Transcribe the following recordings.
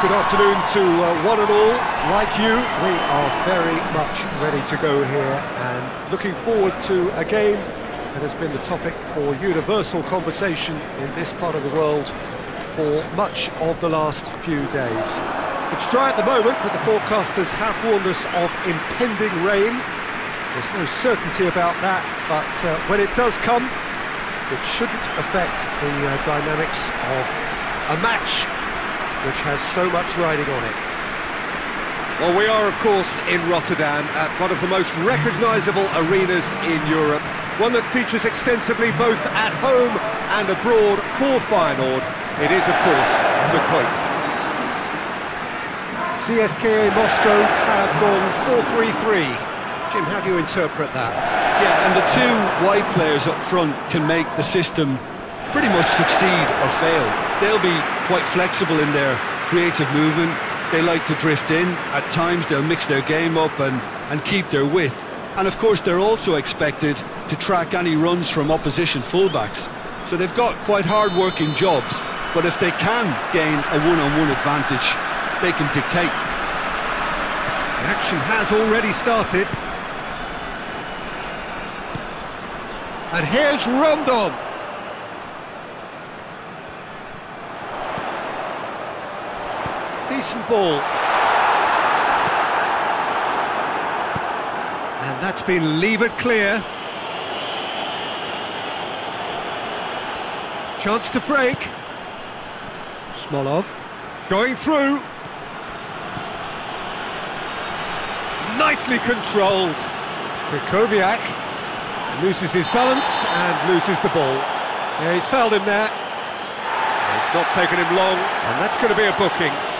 Good afternoon to uh, one and all. Like you, we are very much ready to go here and looking forward to a game that has been the topic for universal conversation in this part of the world for much of the last few days. It's dry at the moment, but the forecasters have warned us of impending rain. There's no certainty about that, but uh, when it does come, it shouldn't affect the uh, dynamics of a match which has so much riding on it. Well, we are, of course, in Rotterdam at one of the most recognisable arenas in Europe, one that features extensively both at home and abroad for Feyenoord. It is, of course, the Kuip. CSKA Moscow have gone 4-3-3. Jim, how do you interpret that? Yeah, and the two wide players up front can make the system pretty much succeed or fail. They'll be quite flexible in their creative movement. They like to drift in. At times they'll mix their game up and, and keep their width. And of course they're also expected to track any runs from opposition fullbacks. So they've got quite hard-working jobs, but if they can gain a one-on-one -on -one advantage, they can dictate. The action has already started. And here's Rondon. Decent ball. And that's been levered clear. Chance to break. Smolov going through. Nicely controlled. Krychowiak loses his balance and loses the ball. Yeah, he's fouled him there. It's not taken him long, and that's going to be a booking.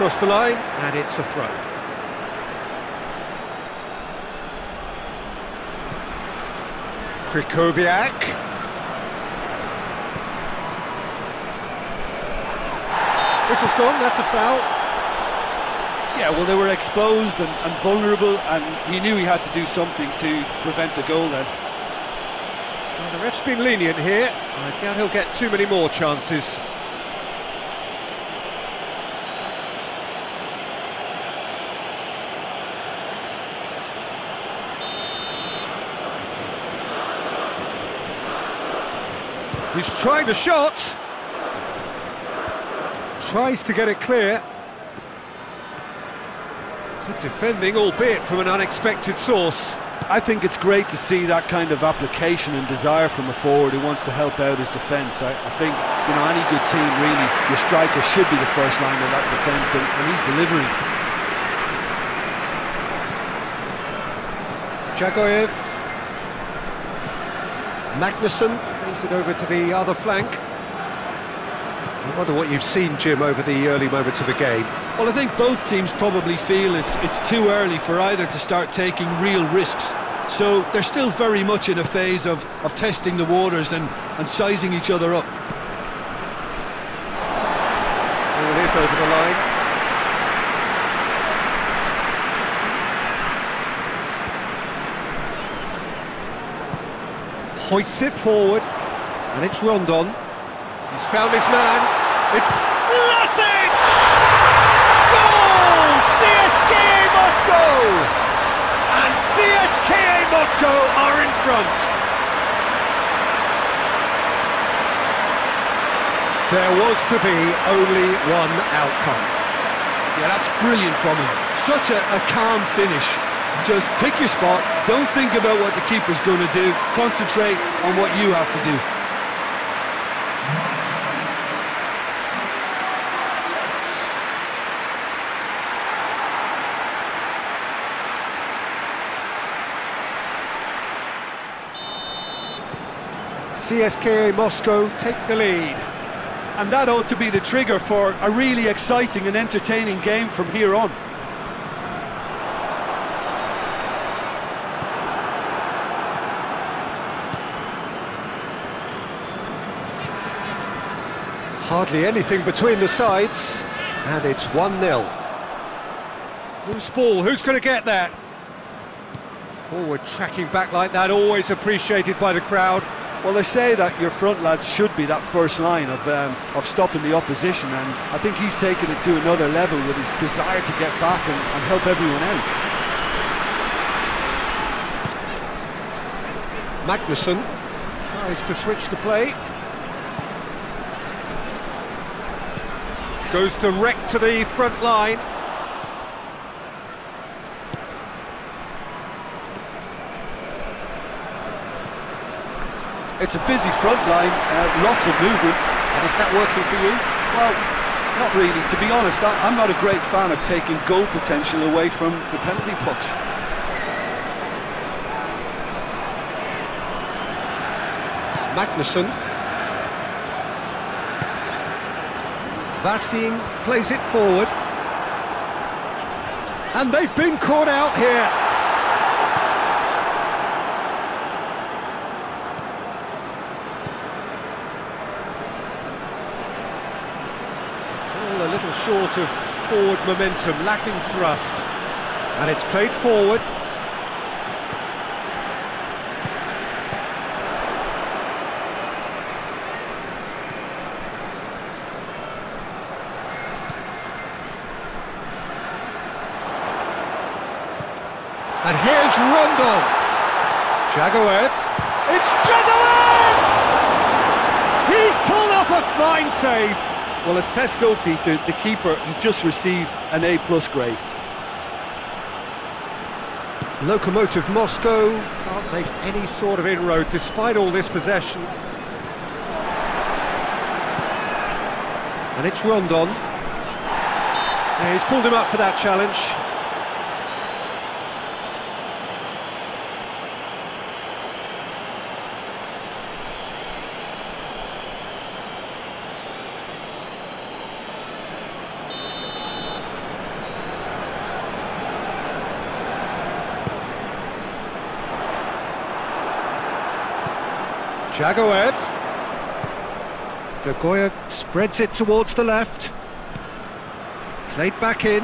Has crossed the line, and it's a throw. Krychowiak. This has gone, that's a foul. Yeah, well, they were exposed and, and vulnerable, and he knew he had to do something to prevent a goal then. Well, the ref's been lenient here. I doubt he'll get too many more chances. He's trying the shot. Tries to get it clear. Good defending, albeit from an unexpected source. I think it's great to see that kind of application and desire from a forward who wants to help out his defence. I, I, think, you know, any good team, really, your striker should be the first line of that defence, and, and he's delivering. Dzagoev. Magnusson plays it over to the other flank. I wonder what you've seen, Jim, over the early moments of the game. Well, I think both teams probably feel it's it's too early for either to start taking real risks. So they're still very much in a phase of, of testing the waters and, and sizing each other up. Oh, it is over the line. Hoists it forward, and it's Rondon. He's found his man. It's Vlasic! Goal! CSKA Moscow! And CSKA Moscow are in front. There was to be only one outcome. Yeah, that's brilliant from him. Such a, a calm finish. Just pick your spot, don't think about what the keeper's going to do, concentrate on what you have to do. CSKA Moscow take the lead. And that ought to be the trigger for a really exciting and entertaining game from here on. Hardly anything between the sides, and it's 1-0. Loose ball, who's going to get that? Forward tracking back like that, always appreciated by the crowd. Well, they say that your front lads should be that first line of um, of stopping the opposition, and I think he's taken it to another level with his desire to get back and, and help everyone out. Magnusson tries to switch the play. Goes direct to the front line. It's a busy front line, uh, lots of movement. And is that working for you? Well, not really. To be honest, I, I'm not a great fan of taking goal potential away from the penalty pucks. Magnusson. Bassing plays it forward. And they've been caught out here. It's all a little short of forward momentum, lacking thrust. And it's played forward. And here's Rondon. Dzagoev. It's Dzagoev! He's pulled off a fine save. Well, as Tesco, Peter, the keeper has just received an A-plus grade. Lokomotiv Moscow can't make any sort of inroad despite all this possession. And it's Rondon. Yeah, he's pulled him up for that challenge. Dzagoev. Dzagoev spreads it towards the left. Played back in.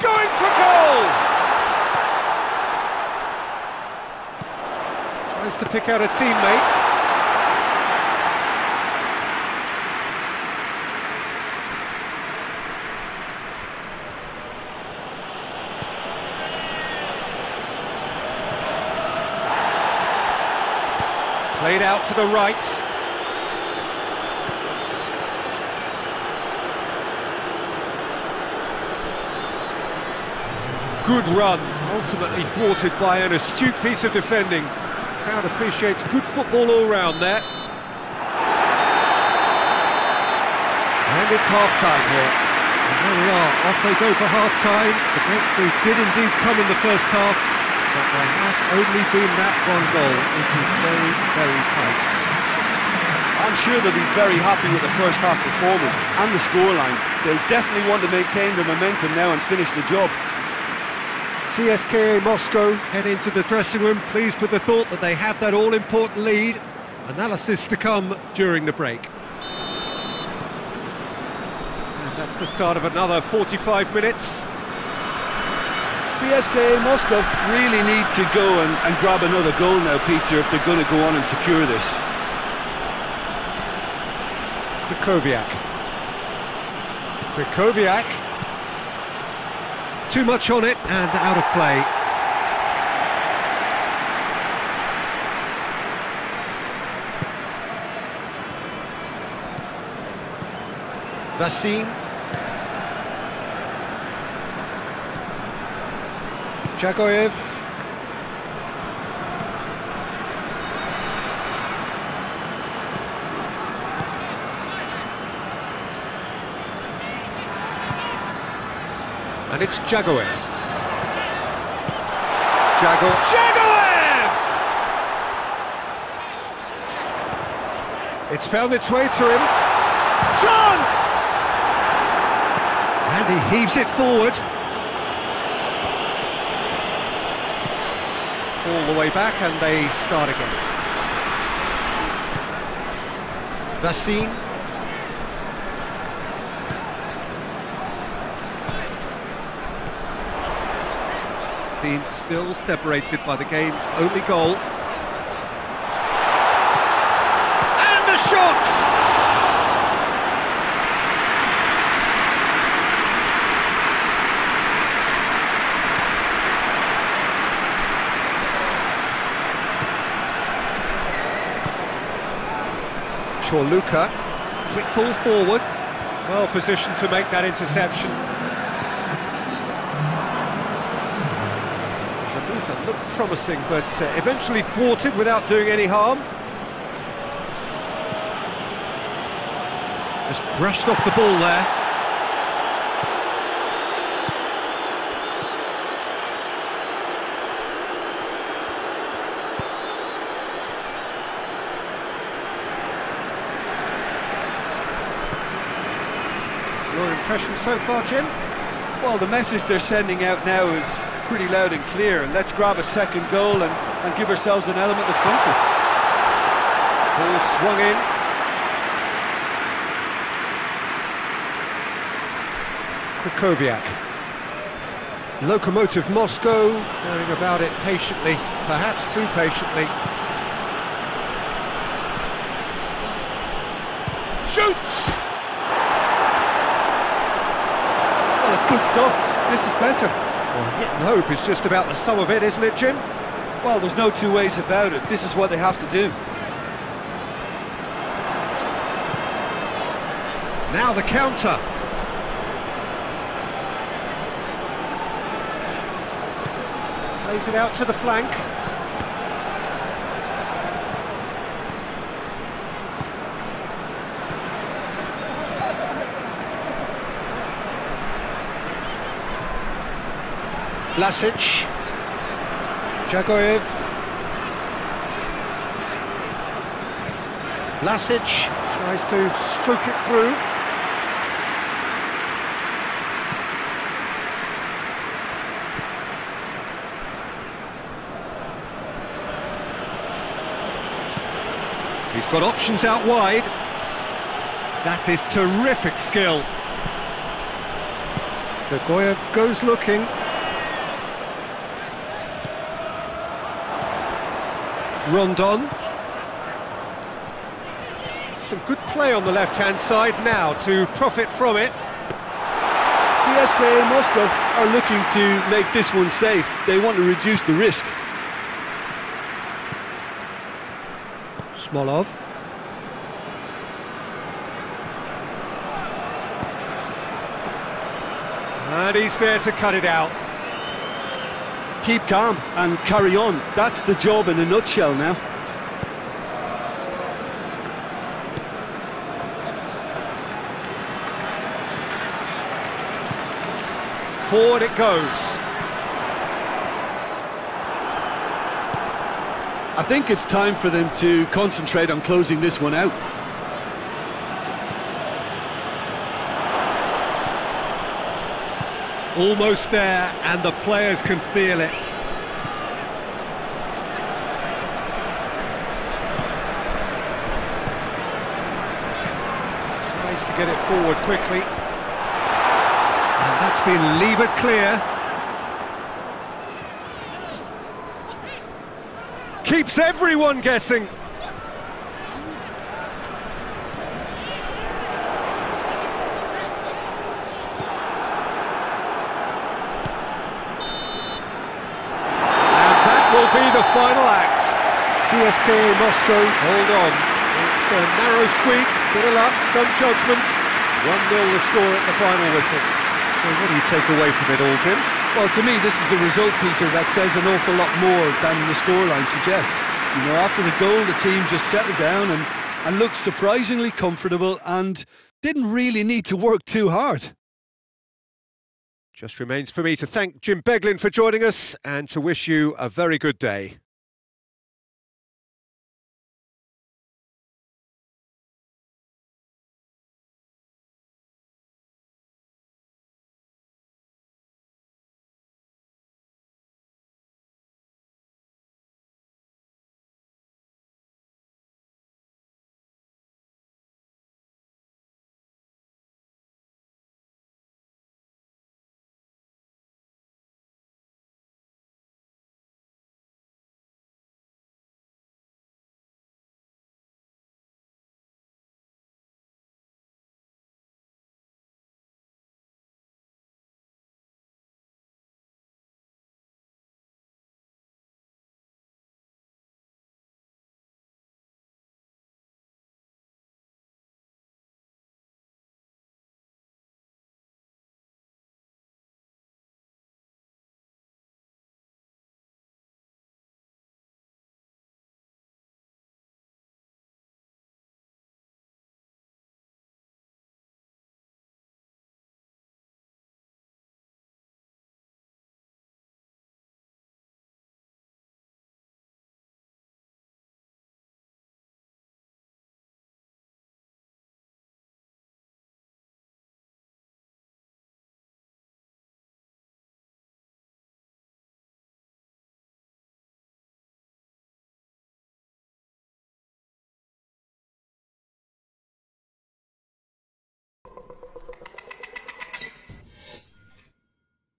Going for goal! Tries to pick out a teammate. Played out to the right. Good run, ultimately thwarted by an astute piece of defending. Crowd appreciates good football all round there. And it's half-time here. And there we are, off they go for half-time. The breakthrough did indeed come in the first half, but there has only been that one goal. It is very, very tight. I'm sure they'll be very happy with the first half performance and the scoreline. They'll definitely want to maintain the momentum now and finish the job. CSKA Moscow head into the dressing room pleased with the thought that they have that all-important lead. Analysis to come during the break. And that's the start of another 45 minutes. CSKA Moscow really need to go and, and grab another goal now, Peter, if they're going to go on and secure this. Krychowiak. Krychowiak. Too much on it and out of play. Vasin. Dzagoev. And it's Dzagoev. Jago Dzagoev! It's found its way to him. Chance! And he heaves it forward. All the way back and they start again. Vasin. Being still separated by the game's only goal. And the shot! Corluka, quick pull forward, well positioned to make that interception. Zamuza looked promising, but uh, eventually thwarted without doing any harm. Just brushed off the ball there. So far, Jim? Well, the message they're sending out now is pretty loud and clear. And let's grab a second goal and, and give ourselves an element of comfort. Ball swung in. Krychowiak. Lokomotiv Moscow going about it patiently, perhaps too patiently. Shoots! Good stuff. This is better. Well, hit and hope is just about the sum of it, isn't it, Jim? Well, there's no two ways about it. This is what they have to do. Now the counter. Plays it out to the flank. Vlasic. Dzagoev. Vlasic tries to stroke it through. He's got options out wide. That is terrific skill. Dzagoev goes looking. Rondon. Some good play on the left-hand side now to profit from it. CSKA Moscow are looking to make this one safe. They want to reduce the risk. Smolov. And he's there to cut it out keep calm and carry on. That's the job in a nutshell now. Forward it goes. I think it's time for them to concentrate on closing this one out. Almost there, and the players can feel it. Tries to get it forward quickly. And that's been levered clear. Keeps everyone guessing. will be the final act. CSKA Moscow, hold on. It's a narrow squeak, bit of luck, some judgment. 1-0 the score at the final whistle. So what do you take away from it all, Jim? Well, to me, this is a result, Peter, that says an awful lot more than the scoreline suggests. You know, after the goal, the team just settled down and, and looked surprisingly comfortable and didn't really need to work too hard. Just remains for me to thank Jim Beglin for joining us and to wish you a very good day.